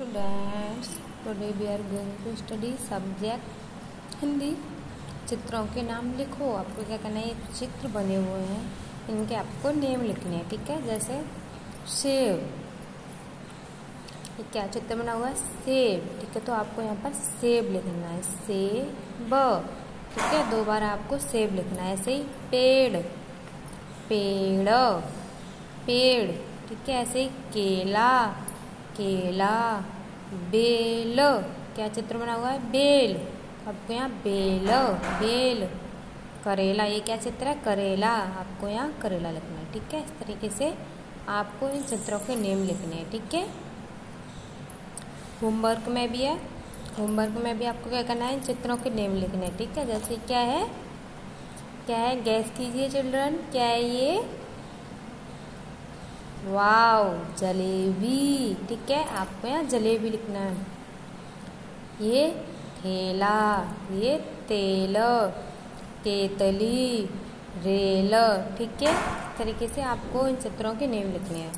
Students today we are going to study subject Hindi चित्रों के नाम लिखो, आपको क्या करना है चित्र बने हुए हैं। इनके आपको नेम लिखने हैं, ठीक है? जैसे सेब ये क्या चित्र बना हुआ है? सेब ठीक है? तो आपको यहाँ पर सेब लिखना है, सेब। ठीक है? दो बार आपको सेब लिखना है, ऐसे ही पेड़। पेड़ पेड़, ठीक है? ऐसे ही केला। केला, बेल, क्या चित्र बना हुआ है? बेल। आपको यहाँ बेल बेल। करेला, ये क्या चित्र है? करेला। आपको यहाँ करेला लिखना है, ठीक है? इस तरीके से आपको इन चित्रों के नेम लिखने हैं, ठीक है? होमवर्क में भी है। होमवर्क में भी आपको क्या करना है? इन चित्रों के नेम लिखने हैं, ठीक है? जैसे क्या है? क्या है? गैस कीजिए चिल्ड्रन, क्या है ये? वाव जलेबी, ठीक है, आपको यहाँ जलेबी लिखना है। ये ठेला, ये तेल, केतली, रेल, ठीक है, इस तरीके से आपको इन चित्रों के नेम लिखने हैं।